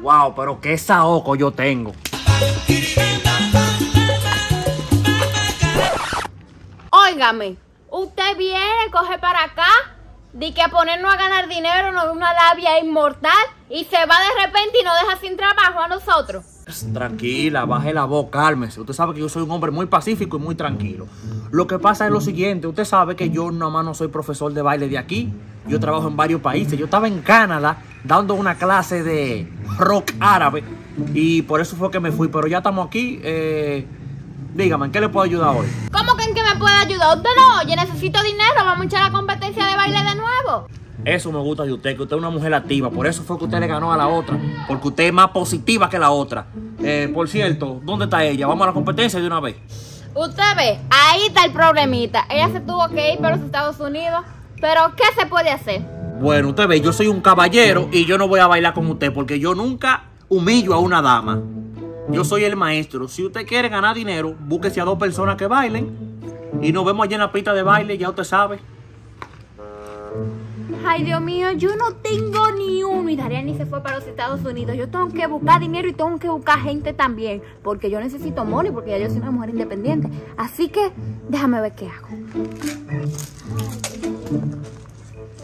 Wow, pero qué saoco yo tengo. Óigame, usted viene, coge para acá, di que a ponernos a ganar dinero nos da una labia inmortal y se va de repente y nos deja sin trabajo a nosotros. Tranquila, baje la voz, cálmese. Usted sabe que yo soy un hombre muy pacífico y muy tranquilo. Lo que pasa es lo siguiente, usted sabe que yo nada más no soy profesor de baile de aquí. Yo trabajo en varios países. Yo estaba en Canadá dando una clase de rock árabe y por eso fue que me fui. Pero ya estamos aquí. Eh, dígame, ¿en qué le puedo ayudar hoy? ¿Cómo que en qué me puede ayudar? Usted no oye, necesito dinero, vamos a echar la competencia de baile de. Eso me gusta de usted, que usted es una mujer activa. Por eso fue que usted le ganó a la otra. Porque usted es más positiva que la otra. Eh, por cierto, ¿dónde está ella? Vamos a la competencia de una vez. Usted ve, ahí está el problemita. Ella se tuvo que ir para los Estados Unidos. Pero, ¿qué se puede hacer? Bueno, usted ve, yo soy un caballero y yo no voy a bailar con usted porque yo nunca humillo a una dama. Yo soy el maestro. Si usted quiere ganar dinero, búsquese a dos personas que bailen y nos vemos allá en la pista de baile, ya usted sabe. Ay, Dios mío, yo no tengo ni uno. Y Dariani se fue para los Estados Unidos. Yo tengo que buscar dinero y tengo que buscar gente también. Porque yo necesito money, porque ya yo soy una mujer independiente. Así que déjame ver qué hago.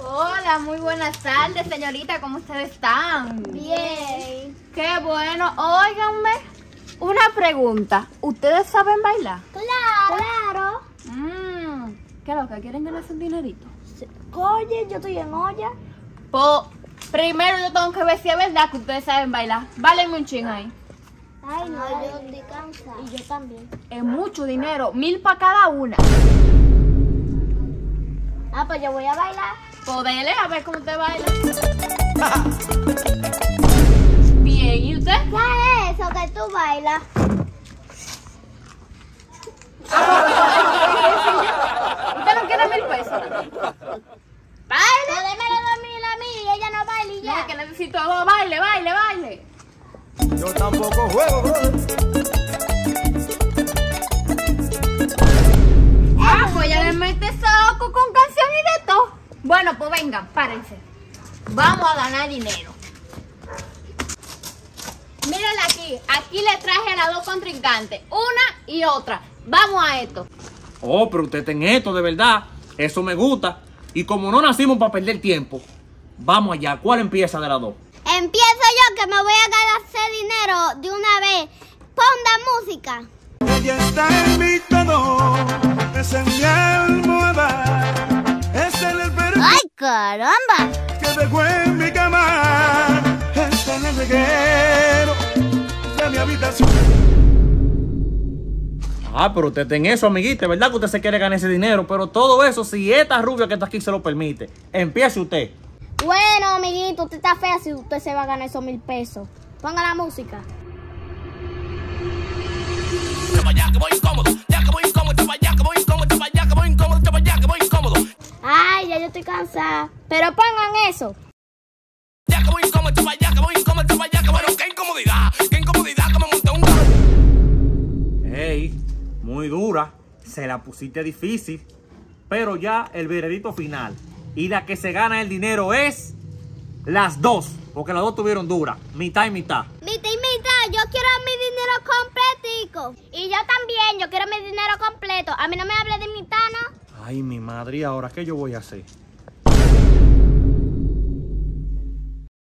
Hola, muy buenas tardes, señorita. ¿Cómo ustedes están? Bien. Qué bueno. Óiganme, una pregunta. ¿Ustedes saben bailar? Claro. Claro. Mmm, ¿qué es lo que quieren ganarse un dinerito? Oye, yo estoy en olla. Pues, primero yo tengo que ver si es verdad que ustedes saben bailar. Válenme un ching ahí. Ay, no, yo estoy cansada. Y yo también. Es mucho dinero, mil para cada una. Ah, pues yo voy a bailar. Podele a ver cómo te baila. Bien, ¿y usted? ¿Qué es eso que tú bailas? ¿Usted no quiere mil pesos? Baile. No, démelo dos mil a mí y ella no baila y Ya que necesito dos, baile, baile, baile. Yo tampoco juego, brother. Ah, pues ya le mete saco con canción y de todo. Bueno, pues vengan, párense. Vamos a ganar dinero. Mírenla aquí. Aquí le traje a las dos contrincantes. Una y otra. Vamos a esto. Oh, pero usted ten esto, de verdad. Eso me gusta. Y como no nacimos para perder tiempo, vamos allá. ¿Cuál empieza de las dos? Empiezo yo que me voy a ganar ese dinero de una vez. Pon la música. Ella está en mi todo, es en mi almohada, es en el perro ¡Ay, caramba! que dejó en mi cama, es en el reguero de mi habitación. Ah, pero usted ten eso, amiguita. ¿Verdad que usted se quiere ganar ese dinero? Pero todo eso, si esta rubia que está aquí se lo permite, empiece usted. Bueno, amiguito, usted está fea si usted se va a ganar esos mil pesos. Ponga la música. Ay, ya yo estoy cansada. Pero pongan eso. Hey, muy dura. Se la pusiste difícil. Pero ya el veredicto final. Y la que se gana el dinero es las dos. Porque las dos tuvieron dura. Mitad y mitad. Mitad y mitad, yo quiero mi dinero completico. Y yo también, yo quiero mi dinero completo. A mí no me hable de mitad, ¿no? Ay, mi madre, ¿y ahora qué yo voy a hacer?